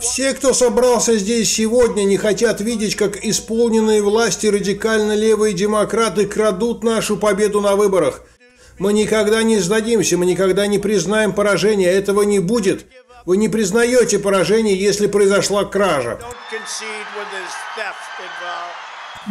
Все, кто собрался здесь сегодня, не хотят видеть, как исполненные власти радикально левые демократы крадут нашу победу на выборах. Мы никогда не сдадимся, мы никогда не признаем поражения, этого не будет. Вы не признаете поражение, если произошла кража.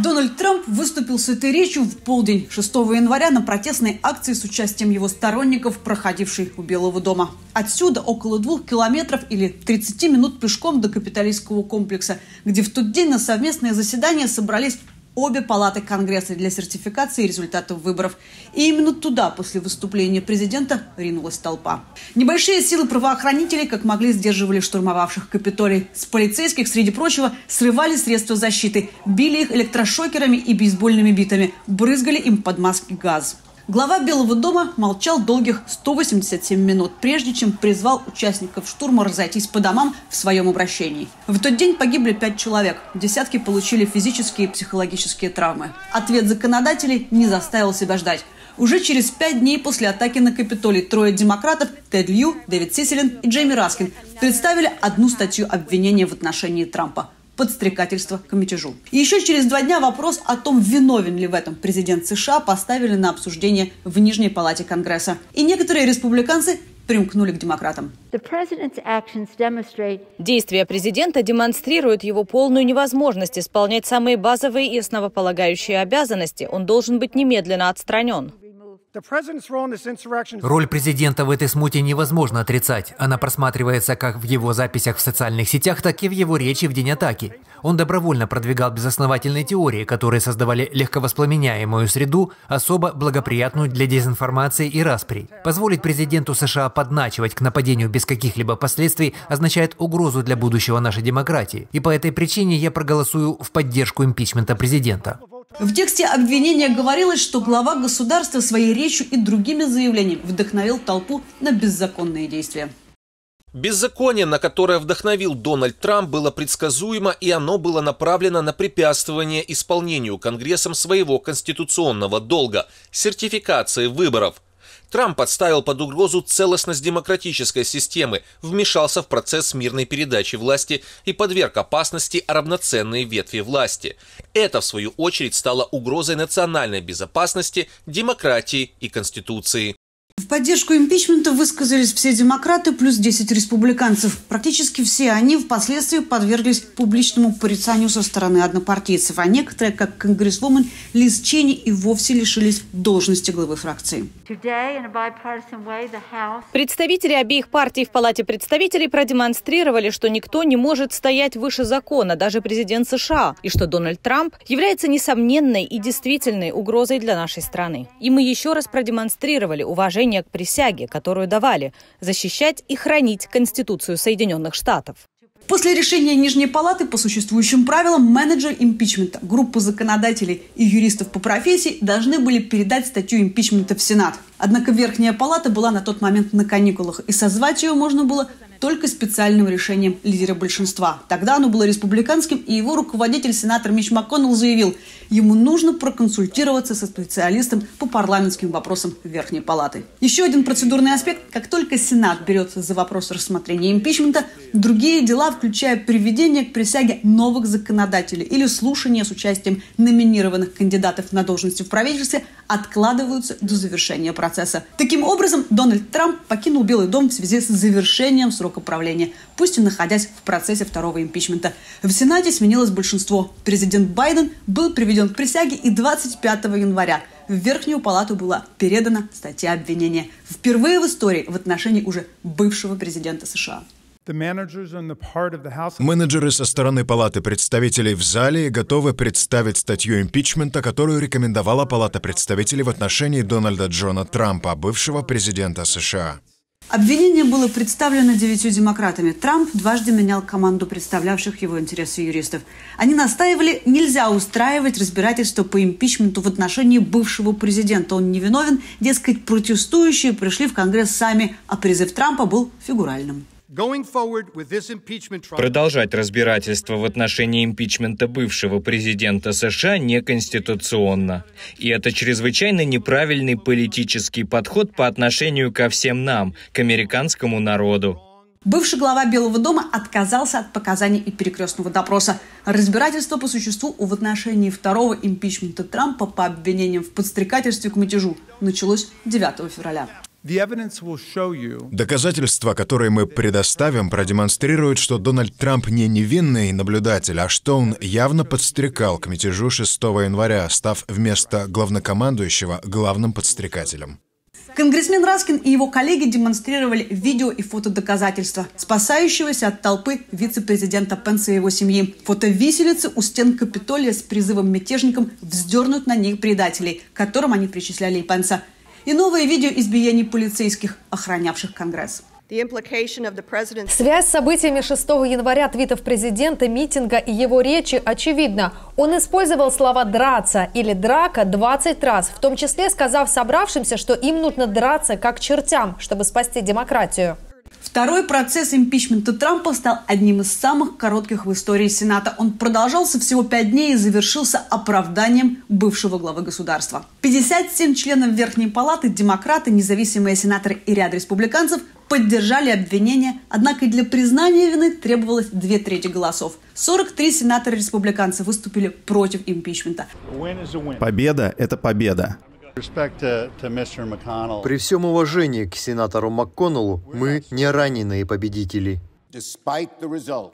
Дональд Трамп выступил с этой речью в полдень 6 января на протестной акции с участием его сторонников, проходившей у Белого дома. Отсюда около двух километров или 30 минут пешком до капиталистского комплекса, где в тот день на совместное заседание собрались обе палаты Конгресса для сертификации результатов выборов. И именно туда после выступления президента ринулась толпа. Небольшие силы правоохранителей, как могли, сдерживали штурмовавших Капитолий. С полицейских, среди прочего, срывали средства защиты, били их электрошокерами и бейсбольными битами, брызгали им под маски газ. Глава Белого дома молчал долгих 187 минут, прежде чем призвал участников штурма разойтись по домам в своем обращении. В тот день погибли пять человек, десятки получили физические и психологические травмы. Ответ законодателей не заставил себя ждать. Уже через пять дней после атаки на Капитолий трое демократов – Тед Лью, Дэвид Сиселин и Джейми Раскин – представили одну статью обвинения в отношении Трампа – подстрекательства к мятежу. И еще через два дня вопрос о том, виновен ли в этом президент США, поставили на обсуждение в Нижней Палате Конгресса. И некоторые республиканцы примкнули к демократам. Действия президента демонстрируют его полную невозможность исполнять самые базовые и основополагающие обязанности. Он должен быть немедленно отстранен. Роль президента в этой смуте невозможно отрицать. Она просматривается как в его записях в социальных сетях, так и в его речи в день атаки. Он добровольно продвигал безосновательные теории, которые создавали легковоспламеняемую среду, особо благоприятную для дезинформации и распри. Позволить президенту США подначивать к нападению без каких-либо последствий означает угрозу для будущего нашей демократии. И по этой причине я проголосую в поддержку импичмента президента. В тексте обвинения говорилось, что глава государства своей речью и другими заявлениями вдохновил толпу на беззаконные действия. Беззаконие, на которое вдохновил Дональд Трамп, было предсказуемо, и оно было направлено на препятствование исполнению Конгрессом своего конституционного долга – сертификации выборов – Трамп подставил под угрозу целостность демократической системы, вмешался в процесс мирной передачи власти и подверг опасности равноценные ветви власти. Это, в свою очередь, стало угрозой национальной безопасности, демократии и Конституции. В поддержку импичмента высказались все демократы плюс 10 республиканцев. Практически все они впоследствии подверглись публичному порицанию со стороны однопартийцев, а некоторые, как конгрессвумен Лиз Ченни, и вовсе лишились должности главы фракции. Представители обеих партий в Палате представителей продемонстрировали, что никто не может стоять выше закона, даже президент США, и что Дональд Трамп является несомненной и действительной угрозой для нашей страны. И мы еще раз продемонстрировали уважение к присяге, которую давали – защищать и хранить Конституцию Соединенных Штатов. После решения Нижней Палаты по существующим правилам менеджер импичмента, группа законодателей и юристов по профессии должны были передать статью импичмента в Сенат. Однако Верхняя Палата была на тот момент на каникулах, и созвать ее можно было только специальным решением лидера большинства. Тогда оно было республиканским, и его руководитель, сенатор Мич МакКоннелл, заявил, ему нужно проконсультироваться со специалистом по парламентским вопросам Верхней Палаты. Еще один процедурный аспект. Как только Сенат берется за вопрос рассмотрения импичмента, другие дела, включая приведение к присяге новых законодателей или слушание с участием номинированных кандидатов на должности в правительстве, откладываются до завершения процесса. Таким образом, Дональд Трамп покинул Белый дом в связи с завершением срока правления, пусть и находясь в процессе второго импичмента. В Сенате сменилось большинство. Президент Байден был приведен к присяге и 25 января в Верхнюю палату была передана статья обвинения. Впервые в истории в отношении уже бывшего президента США. Менеджеры со стороны Палаты представителей в зале готовы представить статью импичмента, которую рекомендовала Палата представителей в отношении Дональда Джона Трампа, бывшего президента США. Обвинение было представлено девятью демократами. Трамп дважды менял команду представлявших его интересы юристов. Они настаивали, нельзя устраивать разбирательство по импичменту в отношении бывшего президента. Он невиновен, дескать, протестующие пришли в Конгресс сами, а призыв Трампа был фигуральным. Продолжать разбирательство в отношении импичмента бывшего президента США неконституционно. И это чрезвычайно неправильный политический подход по отношению ко всем нам, к американскому народу. Бывший глава Белого дома отказался от показаний и перекрестного допроса. Разбирательство по существу в отношении второго импичмента Трампа по обвинениям в подстрекательстве к мятежу началось 9 февраля. Доказательства, которые мы предоставим, продемонстрируют, что Дональд Трамп не невинный наблюдатель, а что он явно подстрекал к мятежу 6 января, став вместо главнокомандующего главным подстрекателем. Конгрессмен Раскин и его коллеги демонстрировали видео и фотодоказательства спасающегося от толпы вице-президента Пенса и его семьи. Фото виселицы у стен Капитолия с призывом мятежникам вздернуть на них предателей, к которым они причисляли и Пенса. И новое видео избиений полицейских, охранявших Конгресс. Связь с событиями 6 января твитов президента, митинга и его речи очевидна. Он использовал слова «драться» или «драка» 20 раз, в том числе сказав собравшимся, что им нужно драться как чертям, чтобы спасти демократию. Второй процесс импичмента Трампа стал одним из самых коротких в истории Сената. Он продолжался всего пять дней и завершился оправданием бывшего главы государства. 57 членов Верхней Палаты, демократы, независимые сенаторы и ряд республиканцев поддержали обвинения, однако для признания вины требовалось две трети голосов. 43 сенатора-республиканца выступили против импичмента. Победа – это победа. При всем уважении к сенатору МакКоннеллу, мы не раненые победители.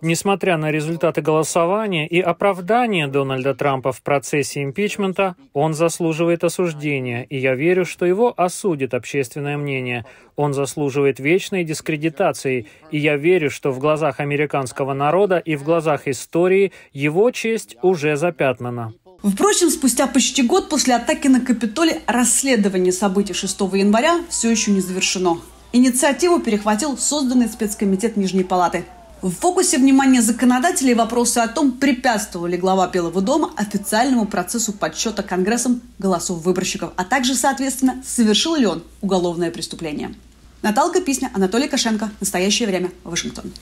Несмотря на результаты голосования и оправдания Дональда Трампа в процессе импичмента, он заслуживает осуждения, и я верю, что его осудит общественное мнение. Он заслуживает вечной дискредитации, и я верю, что в глазах американского народа и в глазах истории его честь уже запятнана. Впрочем, спустя почти год после атаки на Капитолий расследование событий 6 января все еще не завершено. Инициативу перехватил созданный спецкомитет Нижней Палаты. В фокусе внимания законодателей вопросы о том, препятствовал ли глава Белого дома официальному процессу подсчета Конгрессом голосов выборщиков, а также, соответственно, совершил ли он уголовное преступление. Наталка Писня, Анатолий Кошенко. Настоящее время. Вашингтон.